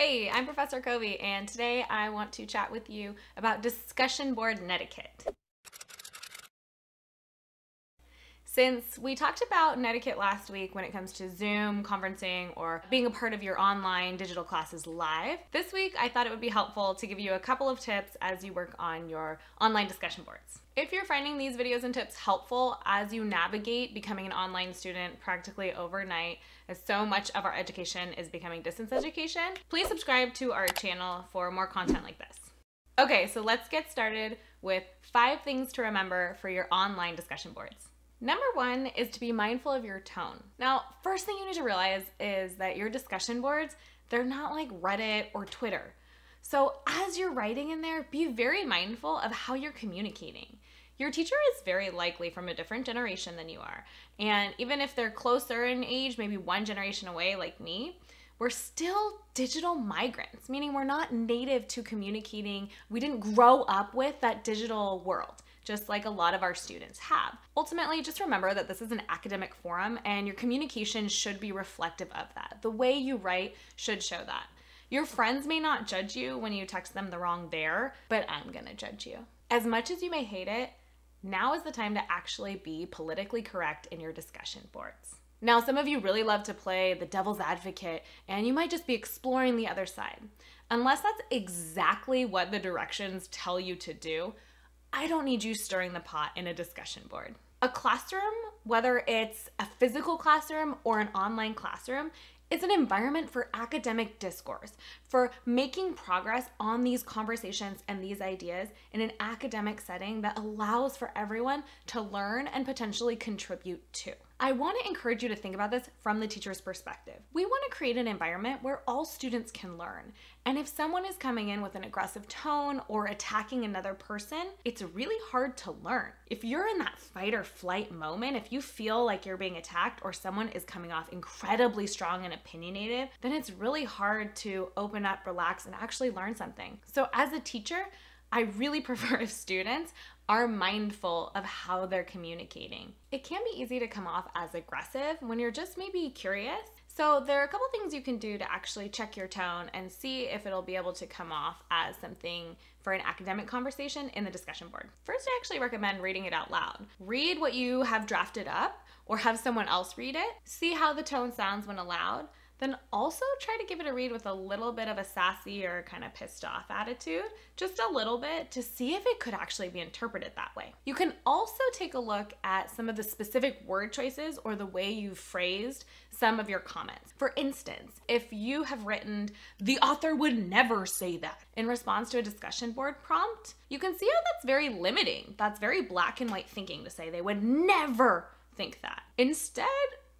Hey, I'm Professor Covey, and today I want to chat with you about discussion board netiquette. Since we talked about netiquette last week when it comes to Zoom, conferencing, or being a part of your online digital classes live, this week I thought it would be helpful to give you a couple of tips as you work on your online discussion boards. If you're finding these videos and tips helpful as you navigate becoming an online student practically overnight, as so much of our education is becoming distance education, please subscribe to our channel for more content like this. Okay, so let's get started with five things to remember for your online discussion boards. Number one is to be mindful of your tone. Now, first thing you need to realize is that your discussion boards, they're not like Reddit or Twitter. So as you're writing in there, be very mindful of how you're communicating. Your teacher is very likely from a different generation than you are. And even if they're closer in age, maybe one generation away like me, we're still digital migrants, meaning we're not native to communicating. We didn't grow up with that digital world just like a lot of our students have. Ultimately, just remember that this is an academic forum and your communication should be reflective of that. The way you write should show that. Your friends may not judge you when you text them the wrong there, but I'm gonna judge you. As much as you may hate it, now is the time to actually be politically correct in your discussion boards. Now, some of you really love to play the devil's advocate, and you might just be exploring the other side. Unless that's exactly what the directions tell you to do, I don't need you stirring the pot in a discussion board. A classroom, whether it's a physical classroom or an online classroom, is an environment for academic discourse, for making progress on these conversations and these ideas in an academic setting that allows for everyone to learn and potentially contribute to. I want to encourage you to think about this from the teacher's perspective. We want to create an environment where all students can learn. And if someone is coming in with an aggressive tone or attacking another person, it's really hard to learn. If you're in that fight or flight moment, if you feel like you're being attacked or someone is coming off incredibly strong and opinionated, then it's really hard to open up, relax, and actually learn something. So, as a teacher, I really prefer if students are mindful of how they're communicating. It can be easy to come off as aggressive when you're just maybe curious. So, there are a couple things you can do to actually check your tone and see if it'll be able to come off as something for an academic conversation in the discussion board. First, I actually recommend reading it out loud. Read what you have drafted up or have someone else read it. See how the tone sounds when aloud then also try to give it a read with a little bit of a sassy or kind of pissed off attitude, just a little bit to see if it could actually be interpreted that way. You can also take a look at some of the specific word choices or the way you phrased some of your comments. For instance, if you have written, the author would never say that in response to a discussion board prompt, you can see how that's very limiting. That's very black and white thinking to say they would never think that. Instead,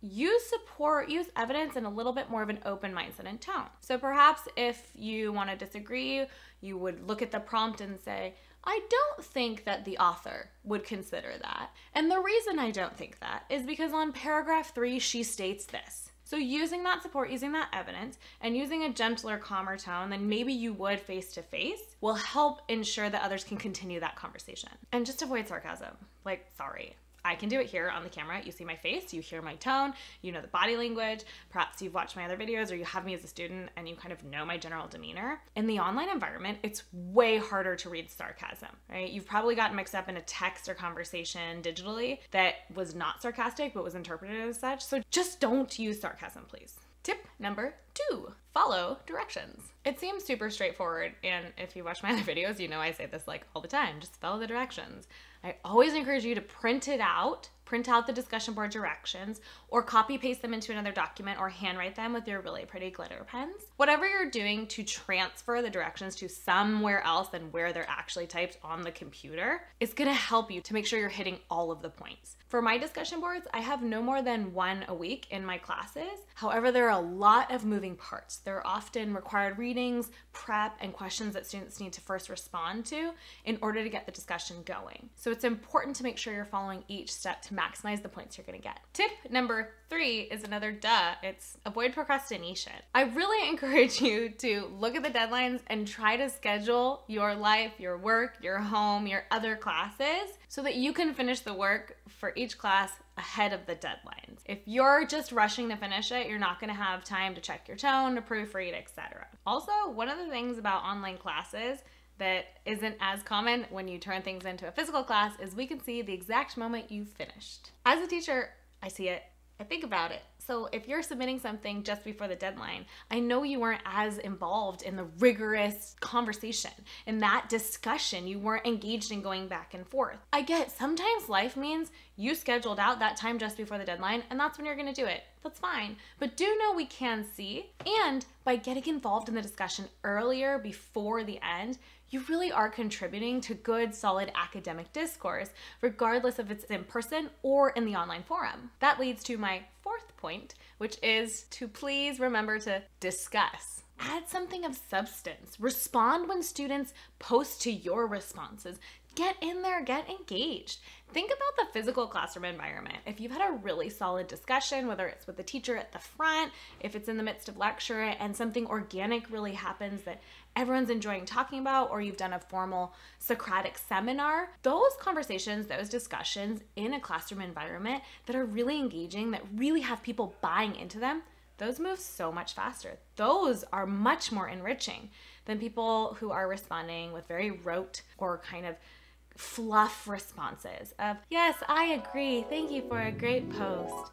use support, use evidence in a little bit more of an open mindset and tone. So perhaps if you want to disagree, you would look at the prompt and say, I don't think that the author would consider that. And the reason I don't think that is because on paragraph three, she states this. So, using that support, using that evidence, and using a gentler, calmer tone than maybe you would face to face will help ensure that others can continue that conversation. And just avoid sarcasm. Like, sorry, I can do it here on the camera. You see my face, you hear my tone, you know the body language. Perhaps you've watched my other videos or you have me as a student and you kind of know my general demeanor. In the online environment, it's way harder to read sarcasm, right? You've probably gotten mixed up in a text or conversation digitally that was not sarcastic but was interpreted as such. So just don't use sarcasm, please. Tip number two follow directions. It seems super straightforward, and if you watch my other videos, you know I say this like all the time just follow the directions. I always encourage you to print it out, print out the discussion board directions, or copy paste them into another document or handwrite them with your really pretty glitter pens. Whatever you're doing to transfer the directions to somewhere else than where they're actually typed on the computer is gonna help you to make sure you're hitting all of the points. For my discussion boards, I have no more than one a week in my classes. However, there are a lot of moving parts. There are often required readings, prep, and questions that students need to first respond to in order to get the discussion going. So it's important to make sure you're following each step to maximize the points you're gonna get. Tip number three is another duh. It's avoid procrastination. I really encourage you to look at the deadlines and try to schedule your life, your work, your home, your other classes so that you can finish the work for each class ahead of the deadlines. If you're just rushing to finish it, you're not going to have time to check your tone, to proofread, etc. Also, one of the things about online classes that isn't as common when you turn things into a physical class is we can see the exact moment you finished. As a teacher, I see it, I think about it. So if you're submitting something just before the deadline, I know you weren't as involved in the rigorous conversation, in that discussion. You weren't engaged in going back and forth. I get sometimes life means you scheduled out that time just before the deadline, and that's when you're gonna do it. That's fine. But do know we can see, and by getting involved in the discussion earlier before the end, you really are contributing to good, solid academic discourse, regardless if it's in person or in the online forum. That leads to my fourth point, which is to please remember to discuss. Add something of substance. Respond when students post to your responses. Get in there, get engaged. Think about the physical classroom environment. If you've had a really solid discussion, whether it's with the teacher at the front, if it's in the midst of lecture, and something organic really happens that everyone's enjoying talking about, or you've done a formal Socratic seminar, those conversations, those discussions in a classroom environment that are really engaging, that really have people buying into them, those move so much faster. Those are much more enriching than people who are responding with very rote or kind of fluff responses of, yes, I agree, thank you for a great post.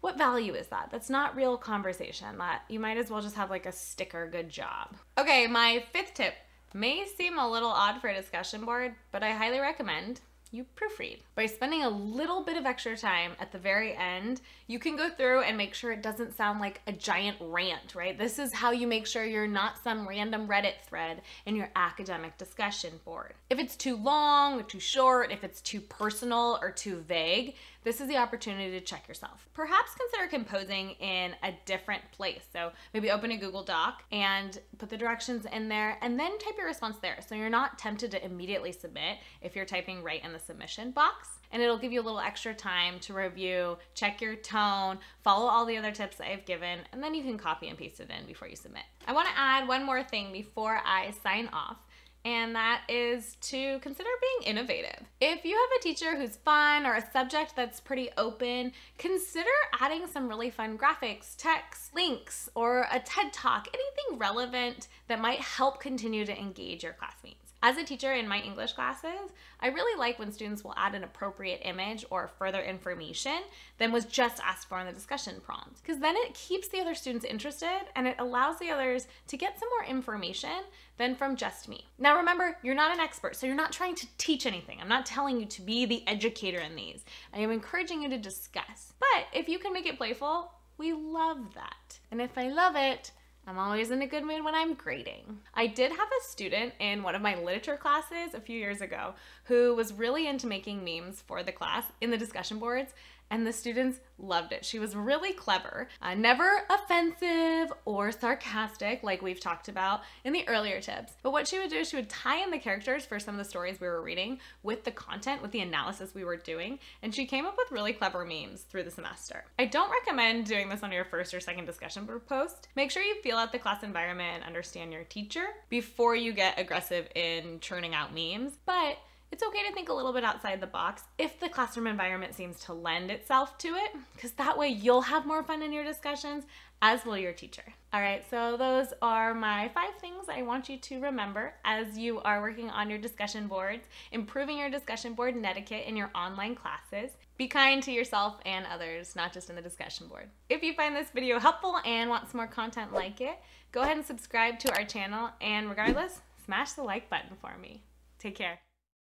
What value is that? That's not real conversation. That you might as well just have like a sticker, good job. Okay, my fifth tip may seem a little odd for a discussion board, but I highly recommend you proofread. By spending a little bit of extra time at the very end, you can go through and make sure it doesn't sound like a giant rant, right? This is how you make sure you're not some random Reddit thread in your academic discussion board. If it's too long or too short, if it's too personal or too vague, this is the opportunity to check yourself. Perhaps consider composing in a different place. So maybe open a Google Doc and put the directions in there and then type your response there. So you're not tempted to immediately submit if you're typing right in the submission box. And it'll give you a little extra time to review, check your tone, follow all the other tips I've given, and then you can copy and paste it in before you submit. I wanna add one more thing before I sign off and that is to consider being innovative. If you have a teacher who's fun or a subject that's pretty open, consider adding some really fun graphics, text, links, or a TED Talk, anything relevant that might help continue to engage your classmates. As a teacher in my English classes, I really like when students will add an appropriate image or further information than was just asked for in the discussion prompt. Because then it keeps the other students interested and it allows the others to get some more information than from just me. Now remember, you're not an expert, so you're not trying to teach anything. I'm not telling you to be the educator in these. I am encouraging you to discuss. But if you can make it playful, we love that. And if I love it, I'm always in a good mood when I'm grading. I did have a student in one of my literature classes a few years ago who was really into making memes for the class in the discussion boards and the students loved it. She was really clever, uh, never offensive or sarcastic like we've talked about in the earlier tips. But what she would do is she would tie in the characters for some of the stories we were reading with the content, with the analysis we were doing, and she came up with really clever memes through the semester. I don't recommend doing this on your first or second discussion post. Make sure you feel out the class environment and understand your teacher before you get aggressive in churning out memes, but it's okay to think a little bit outside the box if the classroom environment seems to lend itself to it, because that way you'll have more fun in your discussions, as will your teacher. All right, so those are my five things I want you to remember as you are working on your discussion boards, improving your discussion board etiquette in your online classes. Be kind to yourself and others, not just in the discussion board. If you find this video helpful and want some more content like it, go ahead and subscribe to our channel, and regardless, smash the like button for me. Take care.